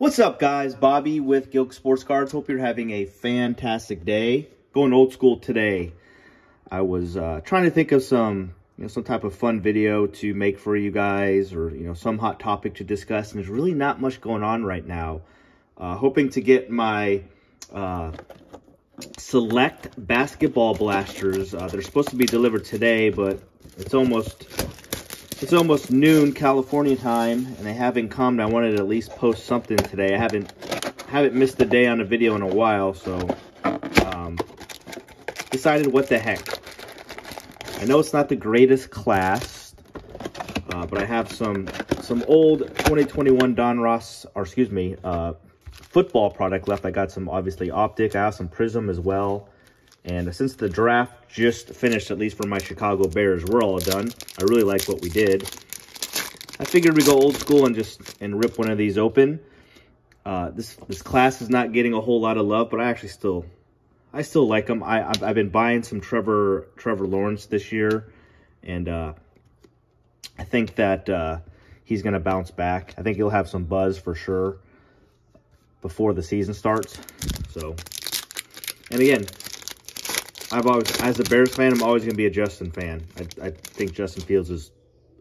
What's up, guys? Bobby with Gilk Sports Cards. Hope you're having a fantastic day. Going old school today. I was uh, trying to think of some, you know, some type of fun video to make for you guys, or you know, some hot topic to discuss. And there's really not much going on right now. Uh, hoping to get my uh, select basketball blasters. Uh, they're supposed to be delivered today, but it's almost it's almost noon California time, and they haven't come. I wanted to at least post something today. I haven't haven't missed a day on a video in a while, so um, decided what the heck. I know it's not the greatest class, uh, but I have some some old 2021 Donruss, or excuse me, uh, football product left. I got some obviously optic. I have some Prism as well. And since the draft just finished, at least for my Chicago Bears, we're all done. I really like what we did. I figured we go old school and just and rip one of these open. Uh, this this class is not getting a whole lot of love, but I actually still I still like them. I I've, I've been buying some Trevor Trevor Lawrence this year, and uh, I think that uh, he's going to bounce back. I think he'll have some buzz for sure before the season starts. So, and again, I've always, as a Bears fan, I'm always going to be a Justin fan. I, I think Justin Fields is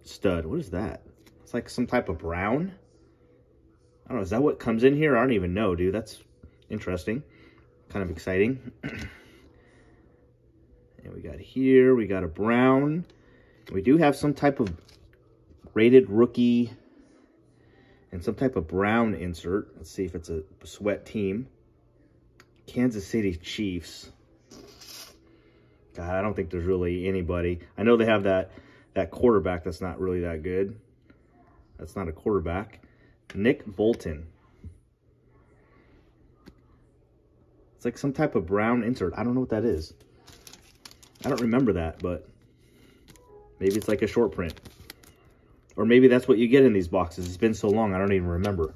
stud. What is that? It's like some type of brown. I don't know. Is that what comes in here? I don't even know, dude. That's interesting. Kind of exciting. and we got here, we got a brown. We do have some type of rated rookie and some type of brown insert. Let's see if it's a sweat team. Kansas City Chiefs. God, I don't think there's really anybody. I know they have that that quarterback that's not really that good. That's not a quarterback. Nick Bolton. It's like some type of brown insert. I don't know what that is. I don't remember that, but maybe it's like a short print. Or maybe that's what you get in these boxes. It's been so long, I don't even remember.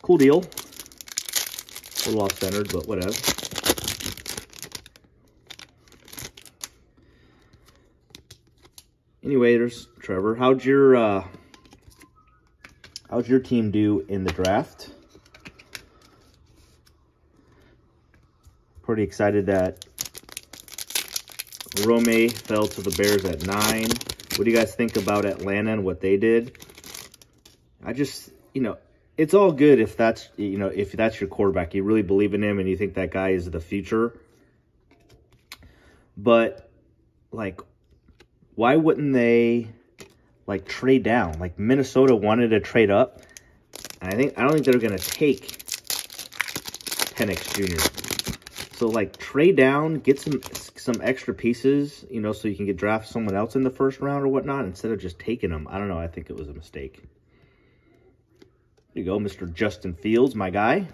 Cool deal. A little off-centered, but whatever. Anyway, there's Trevor. How'd your uh, how'd your team do in the draft? Pretty excited that Rome fell to the Bears at nine. What do you guys think about Atlanta and what they did? I just, you know, it's all good if that's, you know, if that's your quarterback. You really believe in him and you think that guy is the future. But, like, why wouldn't they like trade down? Like Minnesota wanted to trade up. I think I don't think they're gonna take Penix Jr. So like trade down, get some some extra pieces, you know, so you can get draft someone else in the first round or whatnot instead of just taking them. I don't know. I think it was a mistake. There you go, Mr. Justin Fields, my guy.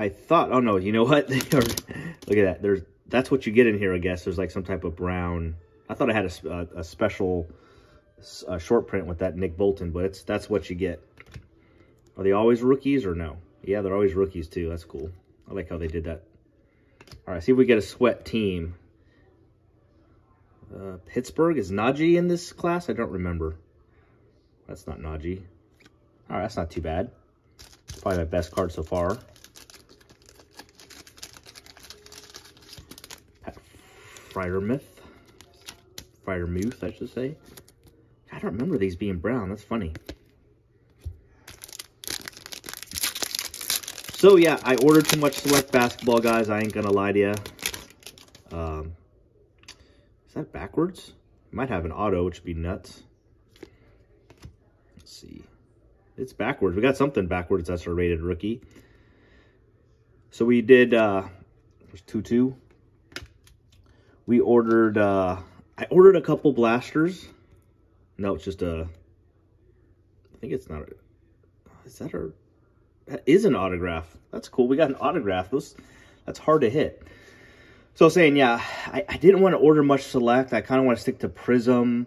I thought, oh no, you know what? Are, look at that. There's that's what you get in here, I guess. There's like some type of brown. I thought I had a, a, a special a short print with that Nick Bolton, but it's that's what you get. Are they always rookies or no? Yeah, they're always rookies too. That's cool. I like how they did that. All right, see if we get a sweat team. Uh, Pittsburgh, is Najee in this class? I don't remember. That's not Najee. All right, that's not too bad. Probably my best card so far. Freiermuth. Freiermuth, I should say. I don't remember these being brown. That's funny. So, yeah, I ordered too much Select Basketball, guys. I ain't going to lie to you. Um, is that backwards? Might have an auto, which would be nuts. Let's see. It's backwards. We got something backwards that's a rated rookie. So we did, uh, there's 2-2 we ordered, uh, I ordered a couple blasters. No, it's just a, I think it's not, is that a, that is an autograph. That's cool. We got an autograph. Those, that's hard to hit. So saying, yeah, I, I didn't want to order much select. I kind of want to stick to Prism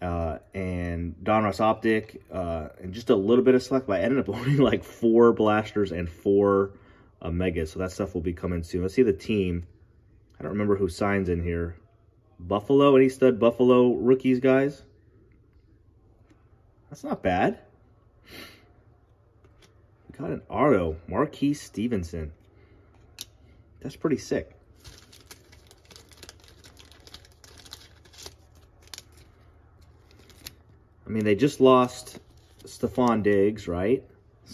uh, and Donruss Optic uh, and just a little bit of select. But I ended up ordering like four blasters and four uh, megas. So that stuff will be coming soon. Let's see the team. I don't remember who signs in here. Buffalo. Any stud Buffalo rookies, guys? That's not bad. We got an auto. Marquez Stevenson. That's pretty sick. I mean, they just lost Stefon Diggs, right?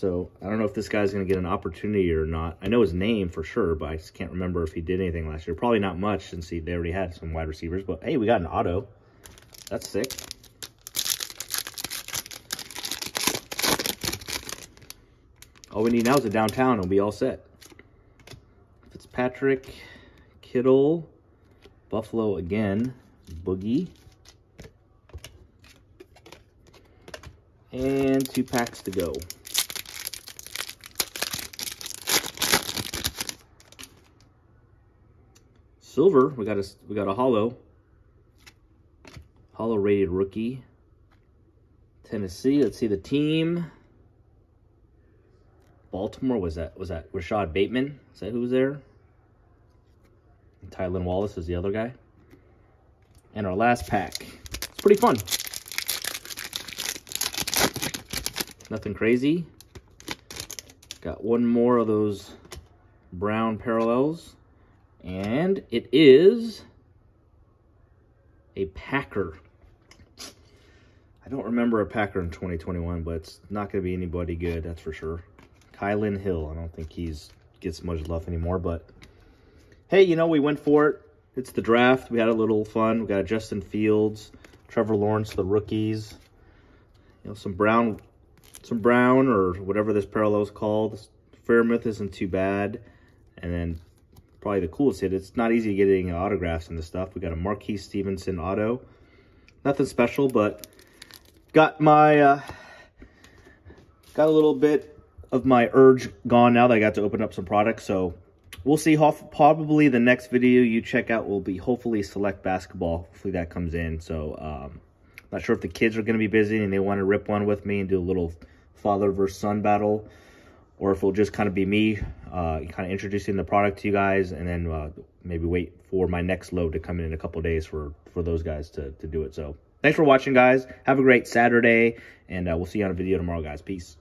So I don't know if this guy's going to get an opportunity or not. I know his name for sure, but I just can't remember if he did anything last year. Probably not much since he, they already had some wide receivers. But hey, we got an auto. That's sick. All we need now is a downtown and we'll be all set. Fitzpatrick, Kittle, Buffalo again, Boogie. And two packs to go. Silver, we got a we got a holo. Holo rated rookie. Tennessee, let's see the team. Baltimore, was that was that Rashod Bateman? Is that who was there? And Tylan Wallace is the other guy. And our last pack. It's pretty fun. Nothing crazy. Got one more of those brown parallels. And it is a Packer. I don't remember a Packer in 2021, but it's not going to be anybody good, that's for sure. Kylin Hill. I don't think he's gets much love anymore, but hey, you know, we went for it. It's the draft. We had a little fun. We got Justin Fields, Trevor Lawrence, the rookies. You know, some brown some brown or whatever this parallel is called. Freiermuth isn't too bad. And then probably the coolest hit. It's not easy getting autographs and this stuff. We got a Marquez Stevenson auto. Nothing special, but got my, uh, got a little bit of my urge gone now that I got to open up some products. So we'll see. Probably the next video you check out will be hopefully select basketball. Hopefully that comes in. So, um, not sure if the kids are going to be busy and they want to rip one with me and do a little father versus son battle, or if it'll just kind of be me uh, kind of introducing the product to you guys, and then uh, maybe wait for my next load to come in in a couple days for for those guys to to do it. So thanks for watching, guys. Have a great Saturday, and uh, we'll see you on a video tomorrow, guys. Peace.